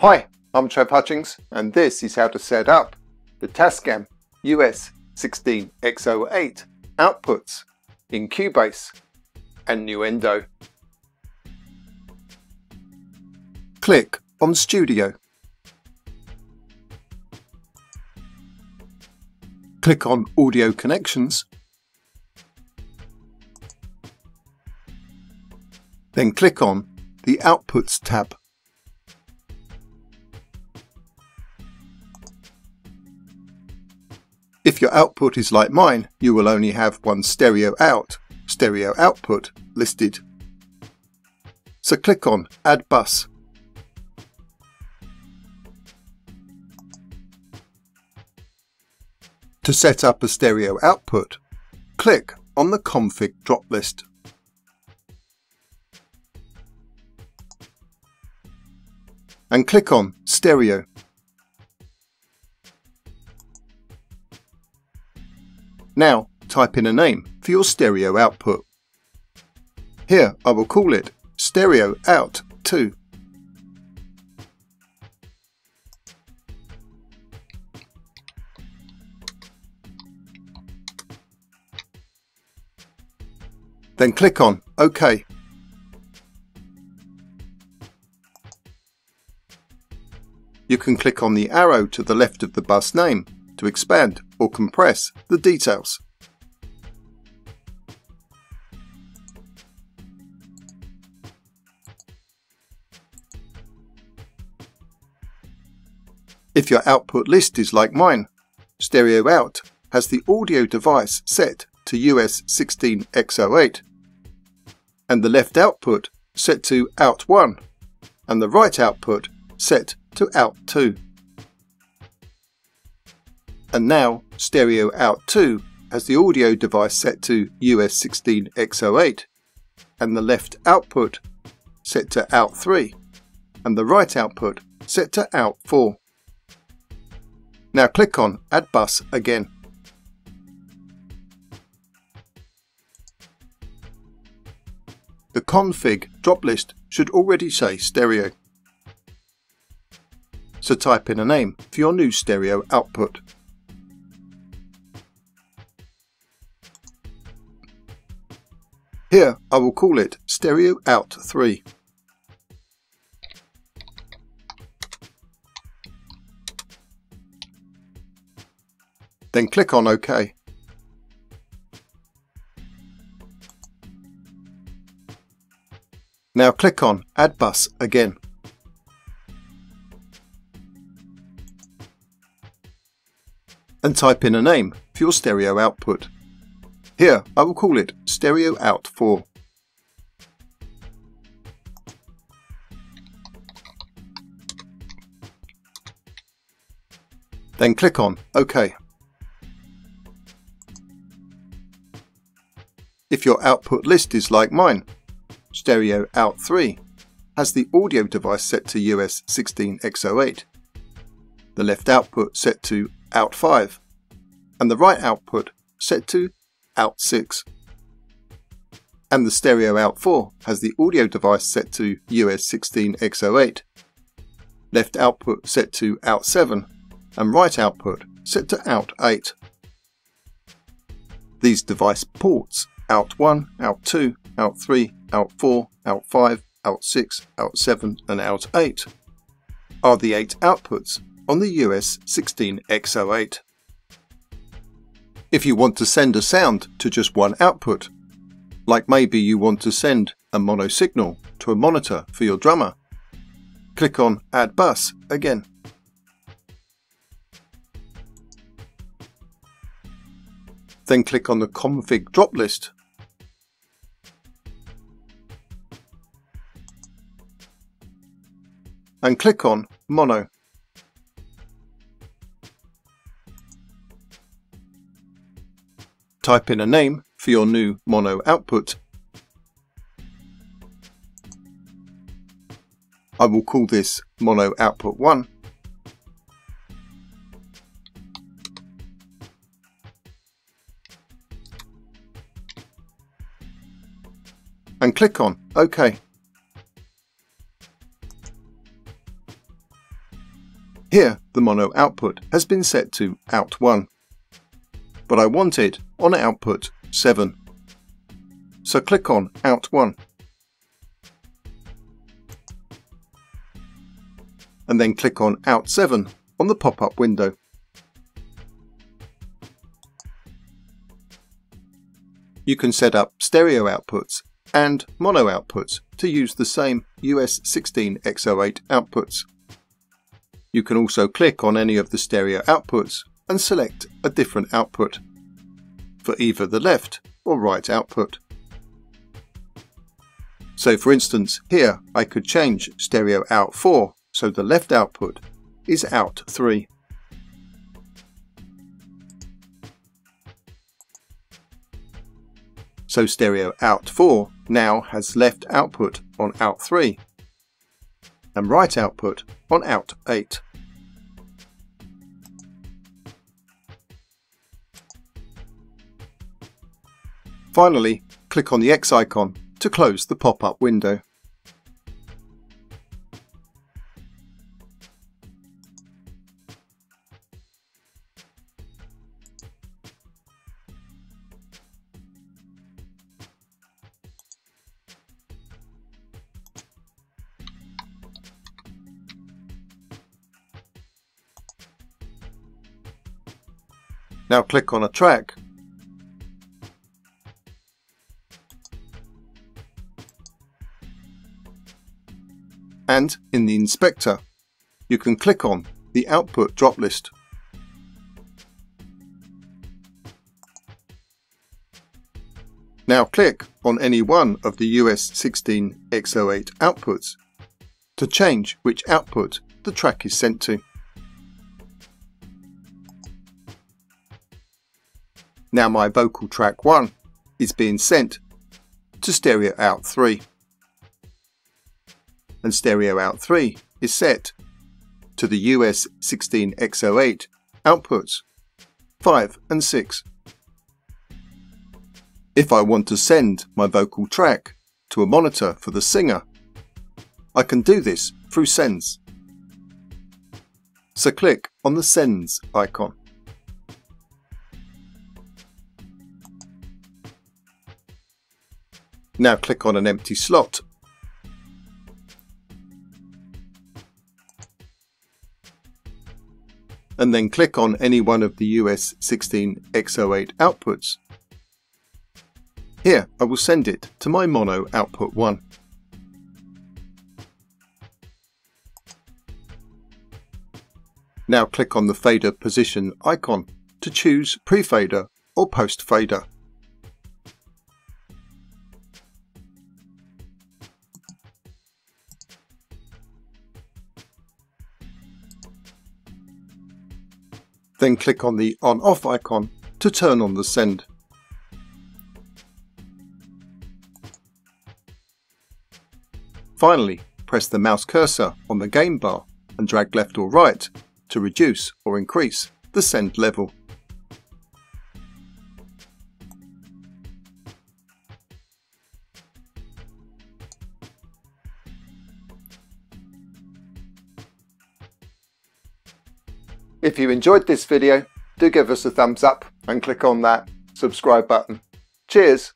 Hi, I'm Trev Hutchings and this is how to set up the Tascam US16X08 outputs in Cubase and Nuendo. Click on Studio. Click on Audio Connections. Then click on the Outputs tab. If your output is like mine, you will only have one stereo out, stereo output listed. So click on Add Bus. To set up a stereo output, click on the config drop list. And click on Stereo. Now type in a name for your stereo output. Here I will call it Stereo Out 2. Then click on OK. You can click on the arrow to the left of the bus name to expand or compress the details. If your output list is like mine, Stereo Out has the audio device set to US16X08 and the left output set to Out 1 and the right output set to Out 2. And now Stereo Out 2 has the audio device set to US16X08 and the left output set to Out 3 and the right output set to Out 4. Now click on Add Bus again. The config drop list should already say stereo. So type in a name for your new stereo output. Here I will call it Stereo Out 3. Then click on OK. Now click on Add Bus again. And type in a name for your stereo output. Here I will call it Stereo Out 4. Then click on OK. If your output list is like mine, Stereo Out 3 has the audio device set to US16X08, the left output set to Out 5, and the right output set to Out 6. And the Stereo Out 4 has the audio device set to US16X08, left output set to Out 7, and right output set to Out 8. These device ports out 1, out 2, out 3, out 4, out 5, out 6, out 7 and out 8 are the 8 outputs on the US 16X08. If you want to send a sound to just one output, like maybe you want to send a mono signal to a monitor for your drummer, click on Add Bus again. Then click on the config drop list and click on Mono. Type in a name for your new mono output. I will call this mono output 1. And click on OK. Here, the mono output has been set to Out1, but I want it on output 7. So click on Out1. And then click on Out7 on the pop-up window. You can set up stereo outputs and mono outputs to use the same US16X08 outputs. You can also click on any of the stereo outputs and select a different output for either the left or right output. So for instance, here I could change stereo out 4 so the left output is out 3. So stereo out 4 now has left output on out 3 and right output on out 8. Finally, click on the X icon to close the pop-up window. Now click on a track. And in the inspector, you can click on the output drop list. Now click on any one of the US16 X08 outputs to change which output the track is sent to. Now my vocal track 1 is being sent to stereo out 3 and stereo out 3 is set to the US 16X08 outputs 5 and 6. If I want to send my vocal track to a monitor for the singer, I can do this through Sends. So click on the Sends icon. Now click on an empty slot. And then click on any one of the US 16X08 outputs. Here, I will send it to my mono output 1. Now click on the fader position icon to choose pre-fader or post-fader. Then click on the on-off icon to turn on the send. Finally, press the mouse cursor on the gain bar and drag left or right to reduce or increase the send level. If you enjoyed this video, do give us a thumbs up and click on that subscribe button. Cheers!